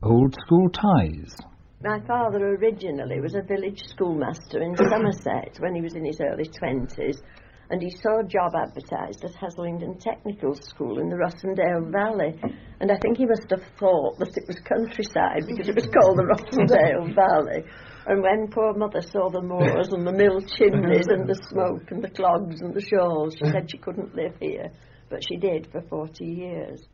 Old school ties. My father originally was a village schoolmaster in Somerset when he was in his early 20s, and he saw a job advertised at Haslingden Technical School in the Rossendale Valley. And I think he must have thought that it was countryside because it was called the Rossendale Valley. And when poor mother saw the moors and the mill chimneys and the smoke and the clogs and the shawls, she said she couldn't live here. But she did for 40 years.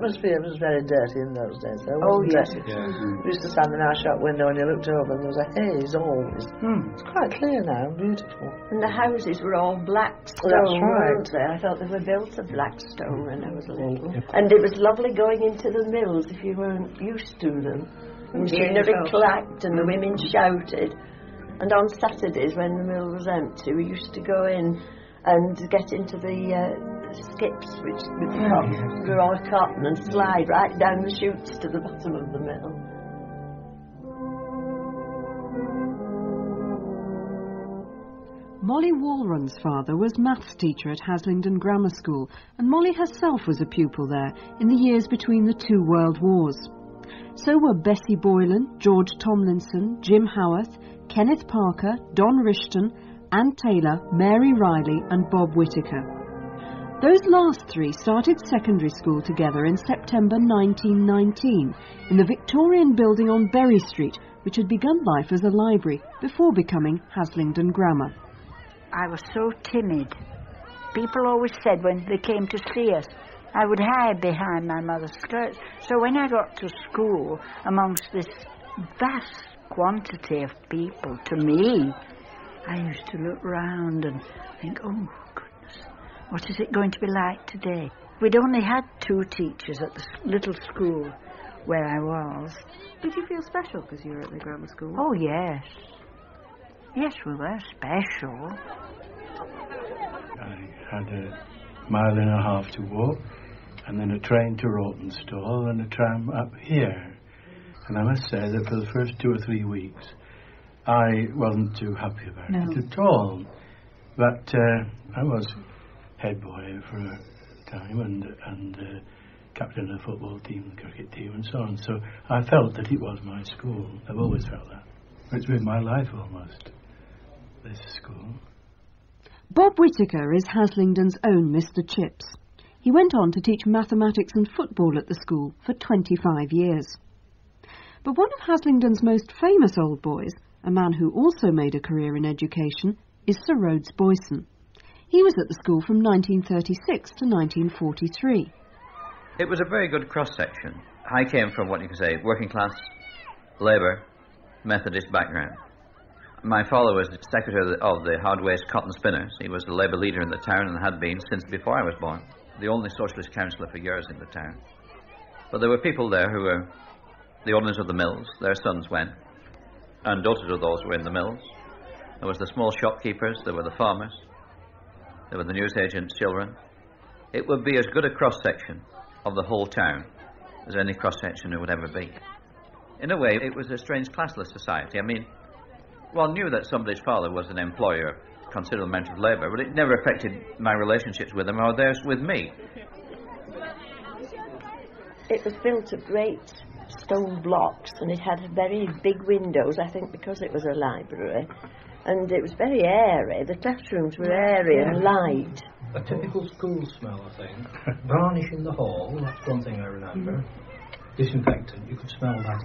Atmosphere was very dirty in those days, though. Oh, yes. It? Yeah. We used to stand in our shop window and you looked over and there was a haze always. Hmm. It's quite clear now, beautiful. And the houses were all black stone, That's right. weren't they? I thought they were built of black stone when I was little. And it was lovely going into the mills if you weren't used to them. The machinery clacked and the women shouted. And on Saturdays, when the mill was empty, we used to go in and get into the uh, skips, which with the top were all cotton, and slide right down the chutes to the bottom of the mill. Molly Walrond's father was maths teacher at Haslingden Grammar School, and Molly herself was a pupil there in the years between the two world wars. So were Bessie Boylan, George Tomlinson, Jim Howarth, Kenneth Parker, Don Rishton, Ann Taylor, Mary Riley, and Bob Whitaker. Those last three started secondary school together in September 1919 in the Victorian building on Berry Street, which had begun life as a library before becoming Haslingden Grammar. I was so timid. People always said when they came to see us, I would hide behind my mother's skirts. So when I got to school, amongst this vast quantity of people, to me, I used to look round and think, oh, what is it going to be like today? We'd only had two teachers at the little school where I was. Did you feel special because you were at the grammar school? Oh, yes. Yes, we were special. I had a mile and a half to walk, and then a train to Rawtenstall, and a tram up here. And I must say that for the first two or three weeks, I wasn't too happy about No. it at all. But uh, I was head boy for a time and and uh, captain of the football team, cricket team, and so on. So I felt that it was my school. I've always felt that. It's been my life almost. This school. Bob Whitaker is Haslingden's own Mr. Chips. He went on to teach mathematics and football at the school for 25 years. But one of Haslingden's most famous old boys, a man who also made a career in education, is Sir Rhodes Boyson. He was at the school from 1936 to 1943. It was a very good cross section. I came from what you could say working class, labour, Methodist background. My father was the secretary of the, the Hardways Cotton Spinners. He was the labour leader in the town and had been since before I was born. The only socialist councillor for years in the town. But there were people there who were the owners of the mills. Their sons went, and daughters of those were in the mills. There was the small shopkeepers. There were the farmers. There were the newsagents' children. It would be as good a cross section of the whole town as any cross section would ever be. In a way, it was a strange classless society. I mean, one knew that somebody's father was an employer of considerable amount of labour, but it never affected my relationships with them or theirs with me. It was built of great stone blocks and it had very big windows, I think because it was a library. And it was very airy. The classrooms were airy and light. A typical school smell, I think. Varnish in the hall, that's one thing I remember. Hmm. Disinfectant, you could smell that.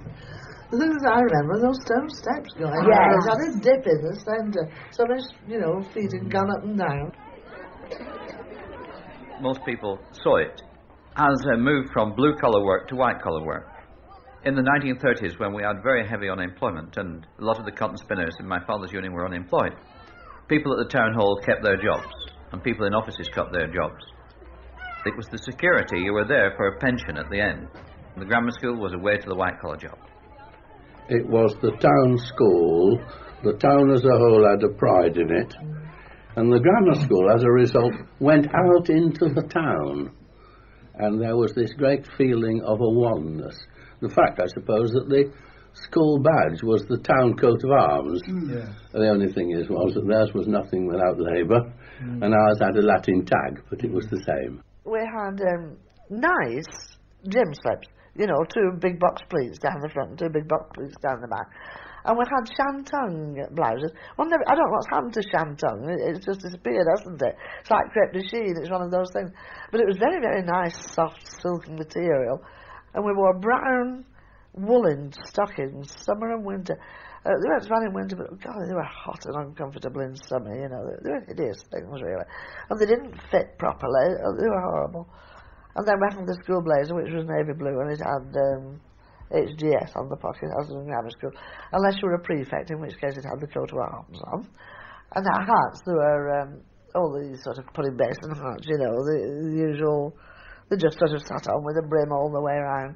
The thing is, I remember those stone steps going. Yes. They had a dip in the centre. Somebody's, you know, feet had gone up and down. Most people saw it as a move from blue collar work to white collar work. In the 1930s, when we had very heavy unemployment and a lot of the cotton spinners in my father's union were unemployed, people at the town hall kept their jobs and people in offices kept their jobs. It was the security, you were there for a pension at the end. The grammar school was a way to the white collar job. It was the town school. The town as a whole had a pride in it. And the grammar school, as a result, went out into the town. and there was this great feeling of a oneness. The fact, I suppose, that the school badge was the town coat of arms. Yeah. The only thing is, was that theirs was nothing without labour, and ours had a Latin tag, but it was the same. We had um, nice gym slips, you know, two big box pleats down the front, two big box pleats down the back. And we had shantung blouses. Well, never, I don't know what's happened to shantung. It, it's just disappeared, hasn't it? It's like crepe de chine. It's one of those things. But it was very, very nice, soft, silken material. And we wore brown woolen stockings, summer and winter. Uh, they weren't fun in winter, but God, they were hot and uncomfortable in summer. You know, they, were hideous things, really. And they didn't fit properly. uh, They were horrible. And then we had the school blazer, which was navy blue, and it had um, HGS on the pocket, as in grammar school. Unless you were a prefect, in which case it had the coat of arms on. And our hats, there were um, all these sort of pudding basin hats, you know, the, the usual, they just sort of sat on with a brim all the way around.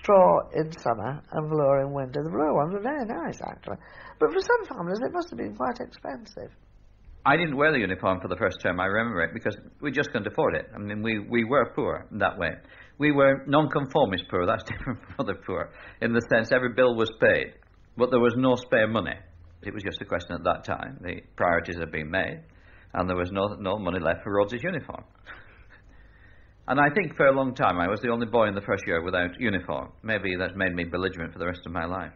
Straw in summer and velour in winter. The velour ones were very nice, actually. But for some families, it must have been quite expensive. I didn't wear the uniform for the first term, I remember it, because we just couldn't afford it. I mean, we, we were poor that way. We were nonconformist poor, that's different from other poor, in the sense every bill was paid, but there was no spare money. It was just a question at that time. The priorities had been made, and there was no, no money left for Rhodes's uniform. And I think for a long time I was the only boy in the first year without uniform. Maybe that's made me belligerent for the rest of my life.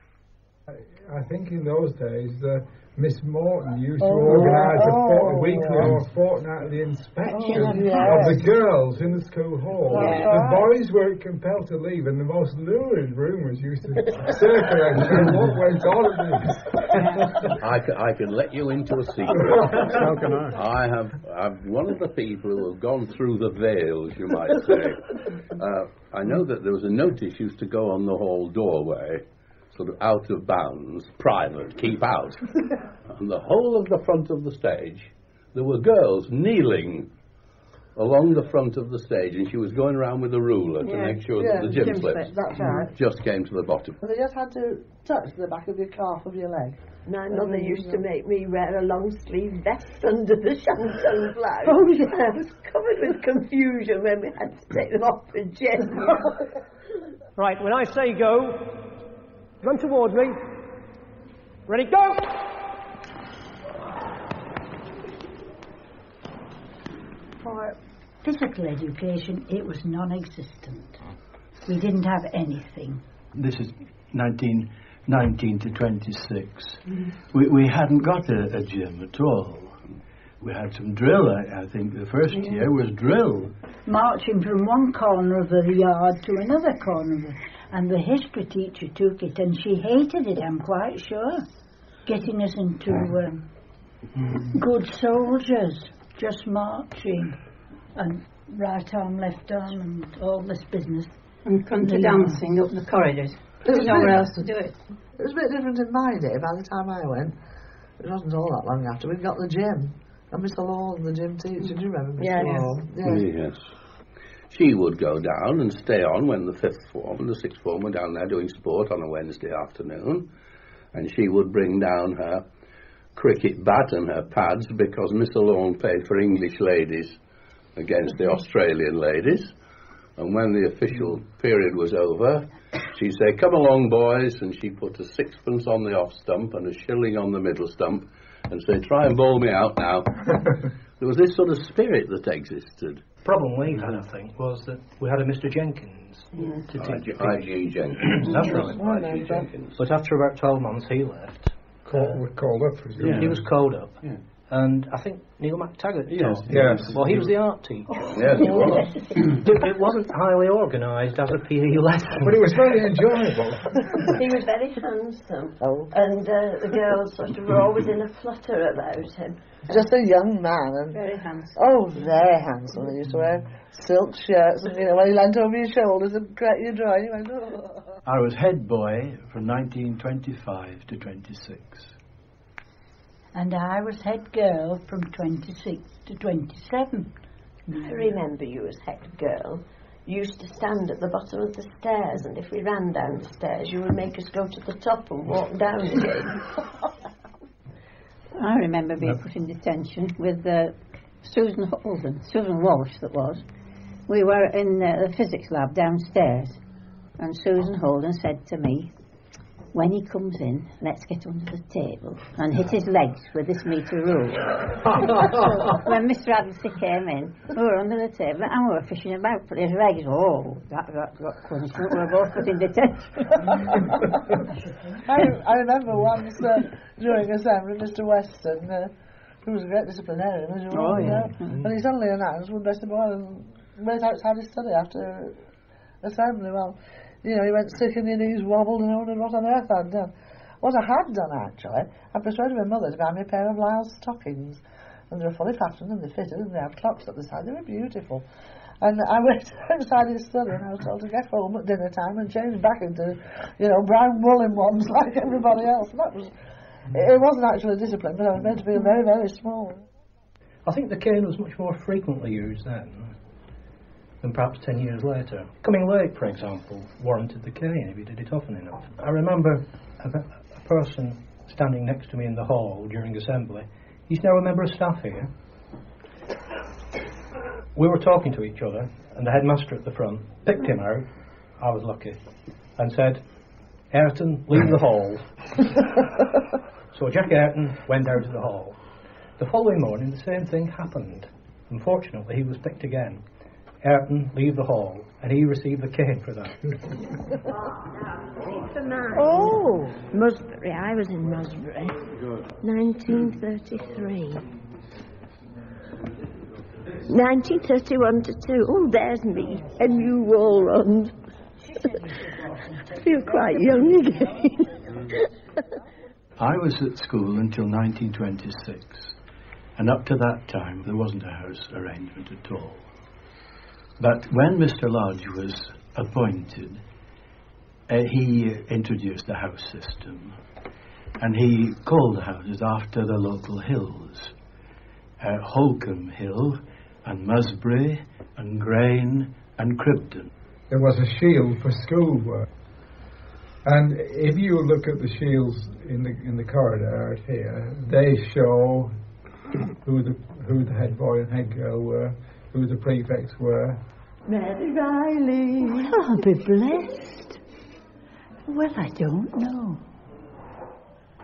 I think in those days, uh, Miss Morton used to Oh, organise a, fort- a oh, weekly yes. or fortnitly inspection Oh, of the girls in the school hall. Yes. The boys were compelled to leave, and the most lurid rumours used to circulate about what went on at these. I can, I can let you into a secret. How can I? I have I'm one of the people who have gone through the veils, you might say. Uh, I know that there was a notice used to go on the hall doorway, sort of out of bounds, private, keep out. and the whole of the front of the stage, there were girls kneeling along the front of the stage, and she was going around with a ruler to Yeah, make sure yeah, that the gym, gym slips slips, that's mhm. right. just came to the bottom. And they just had to touch the back of your calf of your leg. My mother used to make me wear a long sleeve vest under the shantung blouse. Oh, yeah. I was covered with confusion when we had to take them off for gym. Right, when I say go, run towards me. Ready, go! For physical education, it was non existent. We didn't have anything. This is 1919 to 26. We, we hadn't got a, a gym at all. We had some drill, I, I think. The first year was drill. Marching from one corner of the yard to another corner of it. And the history teacher took it, and she hated it, I'm quite sure. Getting us into um, good soldiers, just marching, and right arm, left arm, and all this business. And country Yeah. dancing up the corridors. There was nowhere else to do it. It was a bit different in my day. By the time I went, it wasn't all that long after, we'd got the gym. And Mr. Law and the gym teacher, do you remember Mr. Yes. Law? Yes. Yes. She would go down and stay on when the fifth form and the sixth form were down there doing sport on a Wednesday afternoon. And she would bring down her cricket bat and her pads because Mr. Lawn paid for English ladies against the Australian ladies. And when the official period was over, she'd say, Come along, boys. And she put a sixpence on the off stump and a shilling on the middle stump and say, Try and bowl me out now. there was this sort of spirit that existed. Problem we had, I think, was that we had a Mr. Jenkins. to teach I.G. I.G. Jenkins. That's right. I.G. Jenkins. But after about 12 months, he left. Called, was called up for Yeah. He was called up. And I think Neil McTaggart Yes. taught. Yes. Well, he was the art teacher. Yes, he was. it, it wasn't highly organised as a PE lesson. But it was very enjoyable. he was very handsome. And uh, the girls sort of were always in a flutter about him. Just a young man. And, Very handsome. Oh, very handsome. He used to wear silk shirts, and you know, when he leant over your shoulders and cracked your drawing, you went, oh. I was head boy from 1925 to 26. And I was head girl from 26 to 27. I remember you as head girl. You used to stand at the bottom of the stairs, and if we ran down the stairs, you would make us go to the top and walk down again. I remember being put in detention with uh, Susan Holden, Susan Walsh that was, we were in uh, the physics lab downstairs, and Susan Holden said to me, when he comes in, let's get under the table and hit his legs with this meter rule. so when Mr. Adamsey came in, we were under the table and we were fishing about for his legs. Oh, that got, got punishment. We were both put in detention. I, I remember once uh, during assembly, Mr. Weston, uh, who was a great disciplinarian, as you Oh, all yeah. know, Mhm. and he suddenly announced, well, Mr. Boylan went outside his study after assembly. Well, you know, he went sick and his knees wobbled and wondered what on earth I'd done. What I had done, actually, I persuaded my mother to buy me a pair of Lyle's stockings. And they were fully fastened and they fitted and they had clocks at the side. They were beautiful. And I went outside his study and I was told to get home at dinner time and change back into, you know, brown woolen ones like everybody else. And that was, it wasn't actually discipline, but I was meant to be very, very small. I think the cane was much more frequently used then than perhaps 10 years later. Coming late, for example, warranted the cane if you did it often enough. I remember a, a person standing next to me in the hall during assembly. He's now a member of staff here. We were talking to each other, and the headmaster at the front picked him out. I was lucky, and said, Ayrton, leave the hall. so Jack Ayrton went out of the hall. The following morning, the same thing happened. Unfortunately, he was picked again. Ayrton, leave the hall, and he received the cane for that. Oh, Musbury. I was in Musbury. Good. 1933. 1931 to 2. Oh, there's me. And you all runs. I feel quite young again. I was at school until 1926, and up to that time there wasn't a house arrangement at all. But when Mr. Lodge was appointed, uh, he introduced the house system, and he called the houses after the local hills uh, Holcombe Hill, and Musbury, and Grane, and Cribden. There was a shield for schoolwork. And if you look at the shields in the in the corridor out here, they show who the who the head boy and head girl were, who the prefects were. Mary Riley. I'll be blessed. Well, I don't know.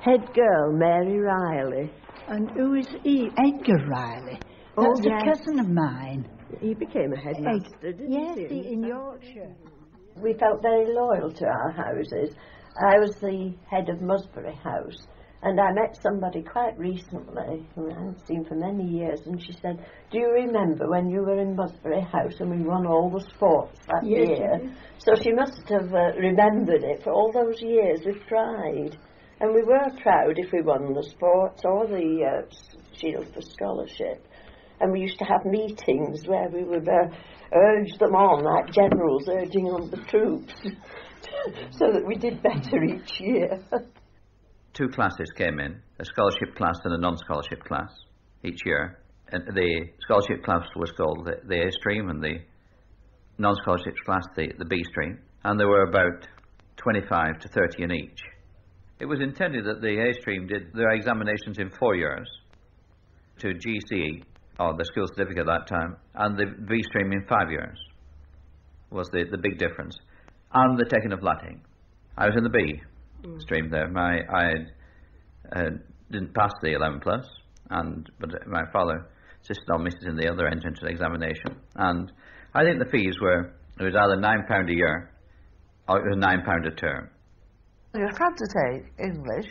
Head girl, Mary Riley. And who is he? Edgar Riley. Oh, That's yes. a cousin of mine. He became a headmaster, didn't yes, he? he- in Yorkshire. We felt very loyal to our houses. I was the head of Musbury House, and I met somebody quite recently who I hadn't seen for many years, and she said, "Do you remember when you were in Musbury House and we won all the sports that Yes, year?" Do. So she must have uh, remembered it for all those years with pride, and we were proud if we won the sports or the uh, Shield for Scholarship. And we used to have meetings where we would uh, urge them on, like generals urging on the troops, so that we did better each year. Two classes came in, a scholarship class and a non-scholarship class each year. And the scholarship class was called the, the A stream and the non-scholarship class the, the B stream. And there were about 25 to 30 in each. It was intended that the A stream did their examinations in four years to GCE, or the school certificate at that time, and the B stream in five years was the, the big difference. And the taking of Latin. I was in the B stream there. My I uh, didn't pass the 11 plus, and but my father insisted on me in the other entrance examination. And I think the fees were it was either nine pound a year or it was nine pound a term. You had to take English,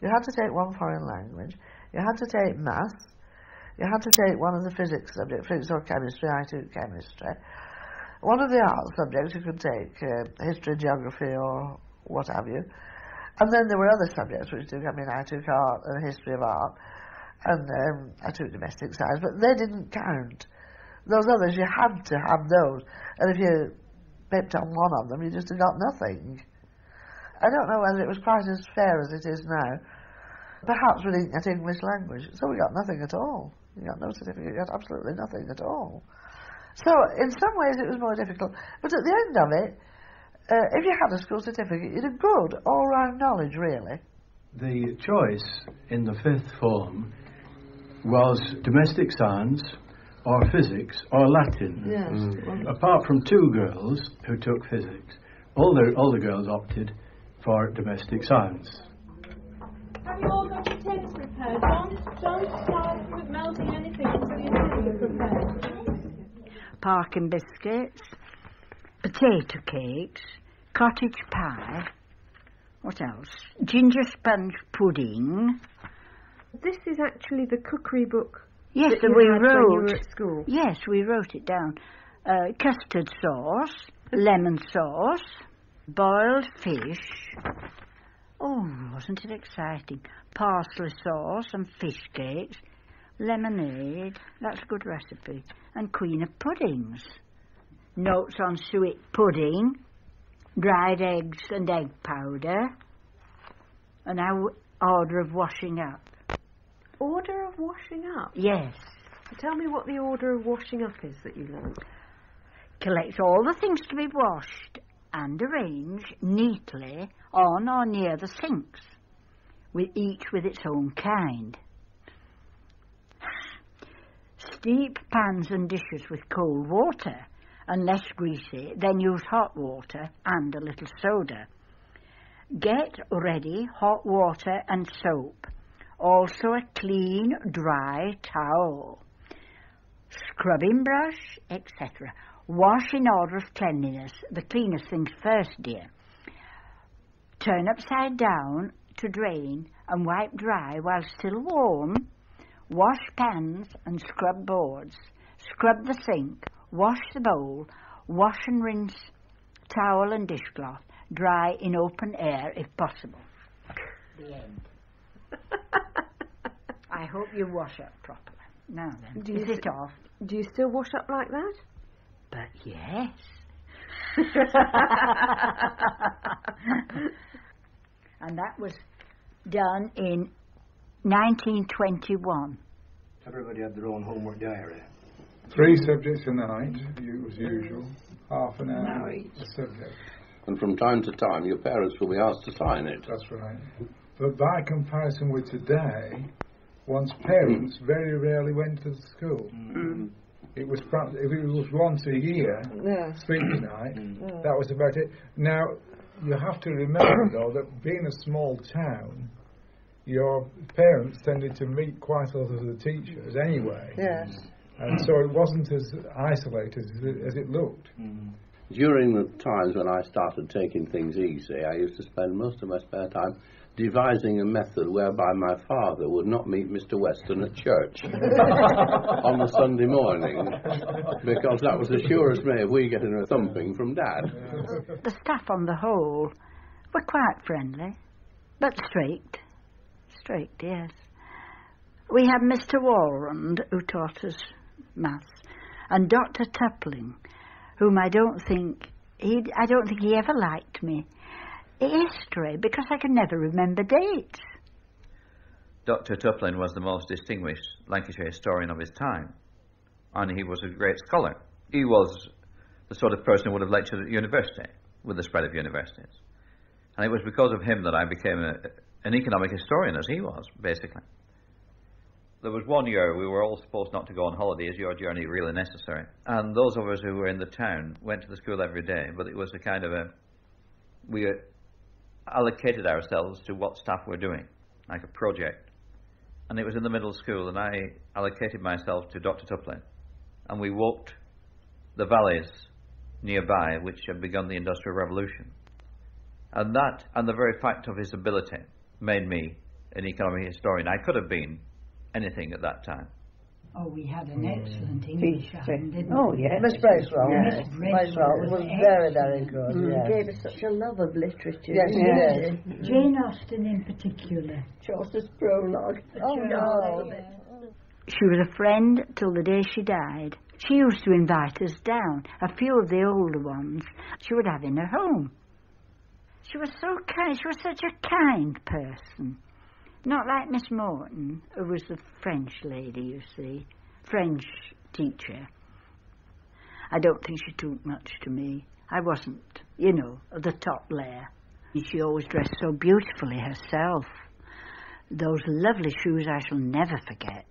you had to take one foreign language, you had to take maths, you had to take one of the physics subjects, physics or chemistry, I took chemistry. One of the art subjects you could take, uh, history, geography, or what have you. And then there were other subjects which took, I mean, I took art and history of art, and um, I took domestic science, but they didn't count. Those others, you had to have those. And if you picked on one of them, you just got nothing. I don't know whether it was quite as fair as it is now. Perhaps we didn't get English language, so we got nothing at all. You got no certificate, you got absolutely nothing at all. So, in some ways, it was more difficult. But at the end of it, uh, if you had a school certificate, you had good all round knowledge, really. The choice in the fifth form was domestic science or physics or Latin. Yes. Mm. Apart from two girls who took physics, all the all the girls opted for domestic science. Have you all got your tents prepared? Don't, don't start with melting anything until your tents are prepared. Parkin biscuits, potato cakes, cottage pie. What else? Ginger sponge pudding. This is actually the cookery book Yes, that you we had when you were wrote. at school. Yes, we wrote it down. Uh, custard sauce, lemon sauce, boiled fish. Oh, wasn't it exciting? Parsley sauce and fish cakes, lemonade. That's a good recipe. And queen of puddings. Notes on suet pudding, dried eggs and egg powder, and our order of washing up. Order of washing up. Yes. Tell me what the order of washing up is that you learned. Collect all the things to be washed and arrange neatly on or near the sinks, with each with its own kind. Steep pans and dishes with cold water, and less greasy, then use hot water and a little soda. Get ready hot water and soap, also a clean, dry towel, scrubbing brush, etc. Wash in order of cleanliness, the cleanest things first, dear. Turn upside down to drain and wipe dry while still warm. Wash pans and scrub boards. Scrub the sink. Wash the bowl. Wash and rinse towel and dishcloth. Dry in open air if possible. The end. I hope you wash up properly. Now then, Do you is it off? Do you still wash up like that? But yes. and that was done in 1921. Everybody had their own homework diary. Three subjects a night, as usual. Half an hour a subject. And from time to time, your parents will be asked to sign it. That's right. But by comparison with today, one's parents very rarely went to the school. It was prac- if it was once a year, Yes. speech night. Mm. That was about it. Now you have to remember though that being a small town, your parents tended to meet quite a lot of the teachers anyway, Yes. And so it wasn't as isolated as it, as it looked. Mm-hmm. During the times when I started taking things easy, I used to spend most of my spare time devising a method whereby my father would not meet Mr. Weston at church on the Sunday morning, because that was the surest way of we getting a thumping from Dad. The staff on the whole were quite friendly, but strict. Strict, yes. We had Mr. Walrond, who taught us maths, and Dr. Tupling, whom I don't think he I don't think he ever liked me. History, because I can never remember dates. Dr. Tupling was the most distinguished Lancashire historian of his time, and he was a great scholar. He was the sort of person who would have lectured at university, with the spread of universities. And it was because of him that I became a, an economic historian, as he was, basically. There was one year we were all supposed not to go on holiday. Is your journey really necessary? And those of us who were in the town went to the school every day, but it was a kind of a. We allocated ourselves to what staff were doing, like a project. And it was in the middle school, and I allocated myself to Dr. Tupling. And we walked the valleys nearby which had begun the Industrial Revolution. And that, and the very fact of his ability, made me an economic historian. I could have been anything at that time. Oh, we had an excellent English hand, didn't Oh, we? yes. Miss Bracewell. Yes. Miss Bracewell was very, very good. Mm, yes. Gave us such a love of literature. Yes, didn't yes. she? Jane Austen in particular. Chaucer's prologue. Oh, no. She was a friend till the day she died. She used to invite us down, a few of the older ones. She would have in her home. She was so kind. She was such a kind person. Not like Miss Morton, who was the French lady, you see, French teacher. I don't think she took much to me. I wasn't, you know, the top layer. She always dressed so beautifully herself. Those lovely shoes I shall never forget.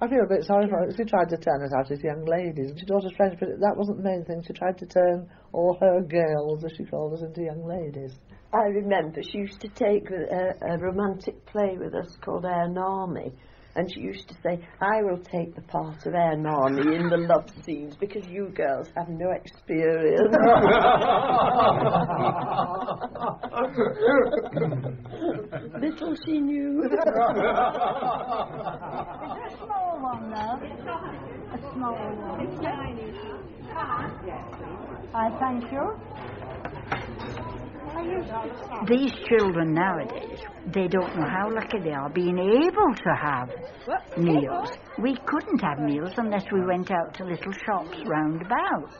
I feel a bit sorry for her. She tried to turn us out as young ladies, and she taught us French, but that wasn't the main thing. She tried to turn all her girls, as she called us, into young ladies. I remember she used to take a, a romantic play with us called Air Narmy. And she used to say, I will take the part of Hernani in the love scenes because you girls have no experience. Little she knew. a small one, though. A small one. It's tiny. I thank you. These children nowadays, they don't know how lucky they are being able to have meals. We couldn't have meals unless we went out to little shops round about.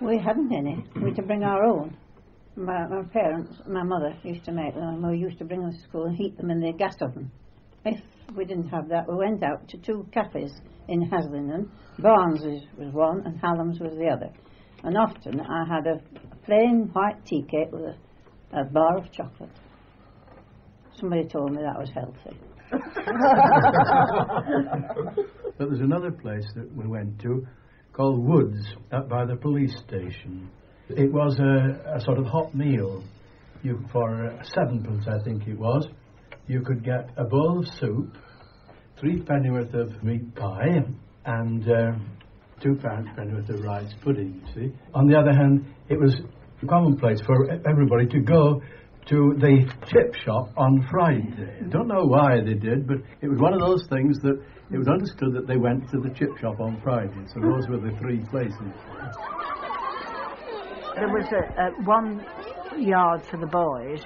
We hadn't any. We had to bring our own. My, my parents, my mother used to make them, and we used to bring them to school and heat them in the gas oven. If we didn't have that, we went out to two cafes in Haslingden. Barnes was, was one, and Hallam's was the other. And often I had a plain white tea cake with a, a bar of chocolate. Somebody told me that was healthy. But there's another place that we went to called Woods, up by the police station. It was a, a sort of hot meal. You for sevenpence, I think it was. You could get a bowl of soup, three pennyworth of meat pie, and uh, two pound with of rice pudding. You see. On the other hand, it was commonplace for everybody to go to the chip shop on Friday. Don't know why they did, but it was one of those things that it was understood that they went to the chip shop on Friday. So those were the three places. There was a, a one yard for the boys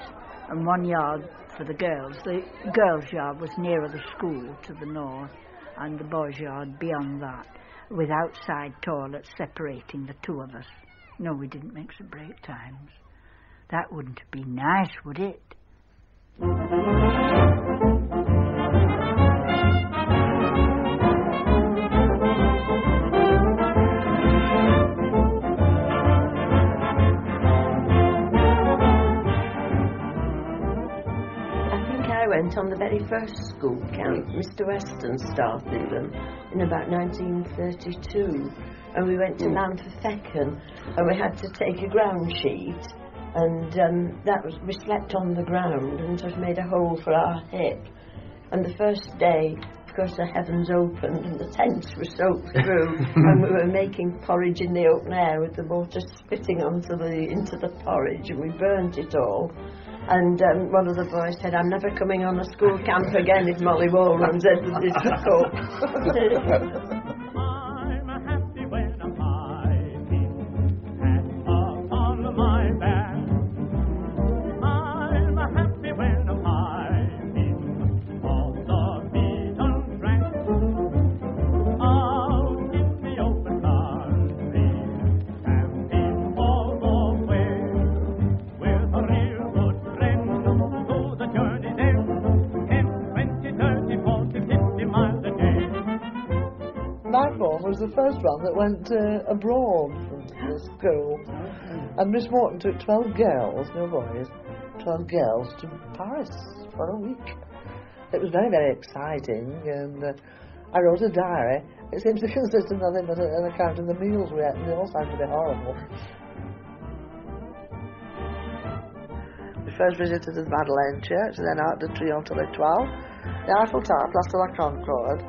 and one yard for the girls. The girls' yard was nearer the school to the north, and the boys' yard beyond that, with outside toilets separating the two of us. No, we didn't mix at break times. That wouldn't be nice, would it? Went on the very first school camp. Mr. Weston started them in about 1932. And we went to Mount Fecken and we had to take a ground sheet and um, that was we slept on the ground and sort of made a hole for our hip. And the first day, of course, the heavens opened and the tents were soaked through, and we were making porridge in the open air with the water spitting onto the into the porridge, and we burnt it all. And um, one of the boys said, "I'm never coming on a school camp again." If Molly Walrond said to this cook. Was the first one that went uh, abroad from school. And Miss Morton took 12 girls, no boys, 12 girls to Paris for a week. It was very, very exciting, and uh, I wrote a diary. It seems to consist of nothing but an account of the meals we ate, and they all sound to be horrible. We first visited the Madeleine Church, then Arc de Triomphe de l'Etoile, the Eiffel Tower, Place de la Concorde,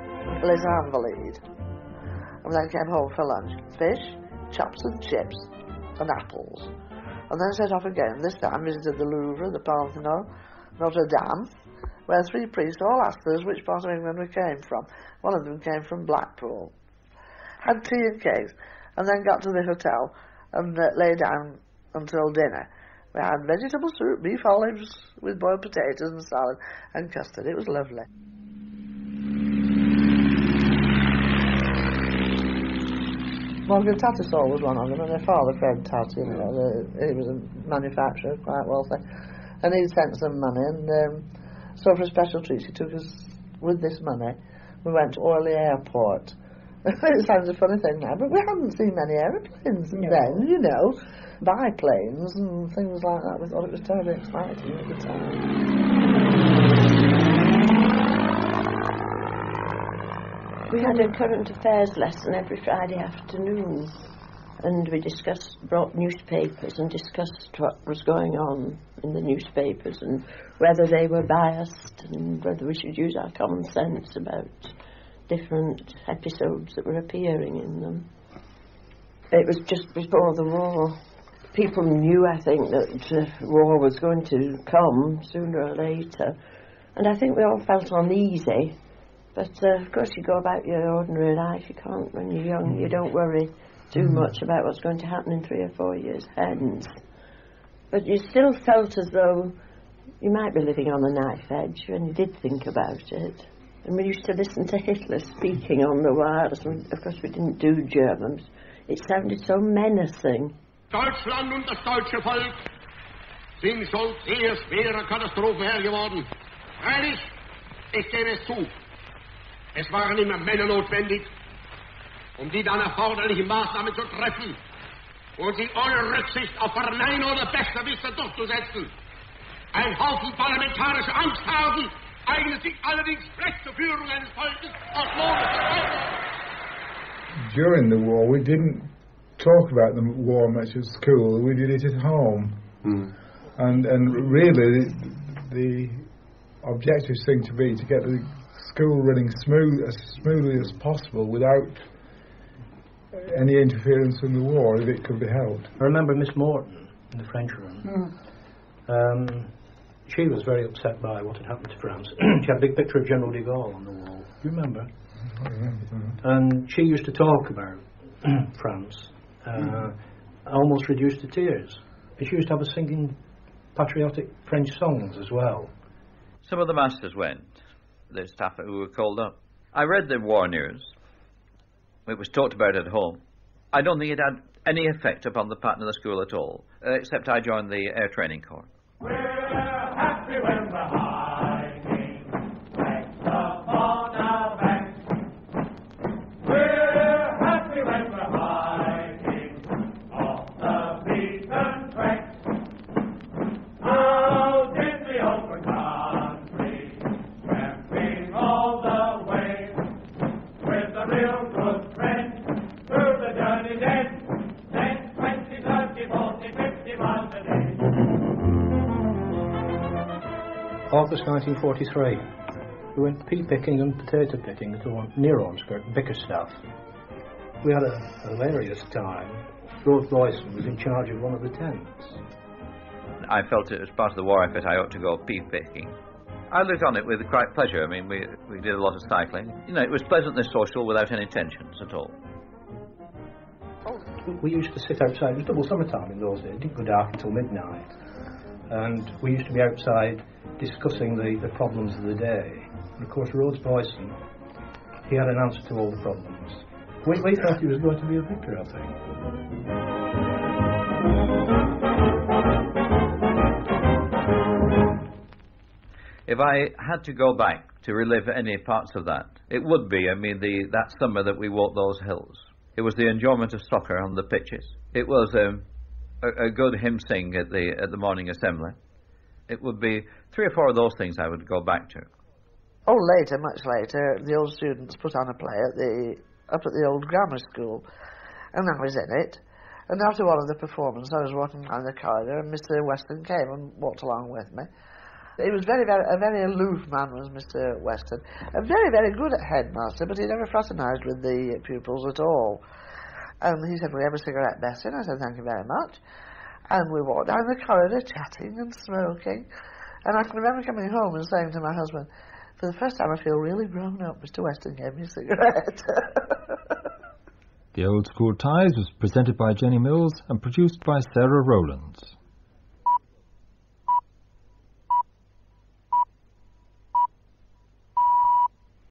Les Invalides. And then came home for lunch. Fish, chops and chips, and apples. And then set off again. This time visited the Louvre, the Pantheon, Notre Dame, where three priests all asked us which part of England we came from. One of them came from Blackpool. Had tea and cakes, and then got to the hotel and uh, lay down until dinner. We had vegetable soup, beef olives with boiled potatoes and salad, and custard. It was lovely. Morgan Tattersall was one of them, and their father, Fred Tatt, you know, the, he was a manufacturer, quite wealthy, and he sent some money, and um, so for a special treat, she took us with this money. We went to Orly Airport. it sounds a funny thing now, but we hadn't seen many aeroplanes then, you know, biplanes and things like that. We thought it was terribly exciting at the time. We had a current affairs lesson every Friday afternoon, and we discussed, brought newspapers and discussed what was going on in the newspapers and whether they were biased and whether we should use our common sense about different episodes that were appearing in them. It was just before the war. People knew, I think, that uh, war was going to come sooner or later, and I think we all felt uneasy. But uh, of course, you go about your ordinary life. You can't, when you're young, you don't worry too Mm. much about what's going to happen in three or four years hence. But you still felt as though you might be living on a knife edge when you did think about it. And we used to listen to Hitler speaking on the wires. and Of course, we didn't do Germans. It sounded so menacing. Deutschland und das deutsche Volk sind schon sehr schwere Katastrophen Herr geworden. Freilich, ich gebe es zu, es waren immer Männer notwendig, um die dann erforderlichen Maßnahmen zu treffen und sie ohne Rücksicht auf Vernein oder Besserwisser durchzusetzen. Ein Haufen parlamentarischer Angsthasen eignet sich allerdings schlecht zur Führung eines Volkes aus Lohn During the war, we didn't talk about the war much at school. We did it at home, and and really, the objective seemed to be to get the school running smooth as smoothly as possible without any interference from the war, if it could be helped. I remember Miss Morton in the French room. Um, she was very upset by what had happened to France. she had a big picture of General de Gaulle on the wall. Do you remember? And she used to talk about France, uh, almost reduced to tears. But she used to have us singing patriotic French songs as well. Some of the masters went, the staff who were called up. I read the war news. It was talked about at home. I don't think it had any effect upon the pattern of the school at all, uh, except I joined the Air Training Corps. August 1943. We went pea picking and potato picking at near Ormskirk, Bickerstaffe. We had a hilarious time. Lord Boyson was in charge of one of the tents. I felt it as part of the war effort I ought to go pea picking. I looked on it with quite pleasure. I mean, we, we did a lot of cycling. You know, it was pleasantly social without any tensions at all. We used to sit outside. It was double summertime in those days. It didn't go dark until midnight. And we used to be outside discussing the, the problems of the day. And of course, Rhodes Boyson, he had an answer to all the problems. We, we thought he was going to be a victor, I think. If I had to go back to relive any parts of that, it would be, I mean, the, that summer that we walked those hills. It was the enjoyment of soccer on the pitches. It was um, a, a good hymn sing at the, at the morning assembly. It would be three or four of those things I would go back to. Oh, later, much later, the old students put on a play at the up at the old grammar school, and I was in it. And after one of the performances, I was walking down the corridor, and Mr. Weston came and walked along with me. He was very, very, a very aloof man, was Mr. Weston, and very, very good at headmaster, but he never fraternised with the pupils at all. And he said, "Will you have a cigarette, Bessie?" And I said, "Thank you very much." And we walked down the corridor, chatting and smoking. And I can remember coming home and saying to my husband, "For the first time, I feel really grown up." Mr. Weston gave me a cigarette. The Old School Ties was presented by Jenny Mills and produced by Sarah Rowlands.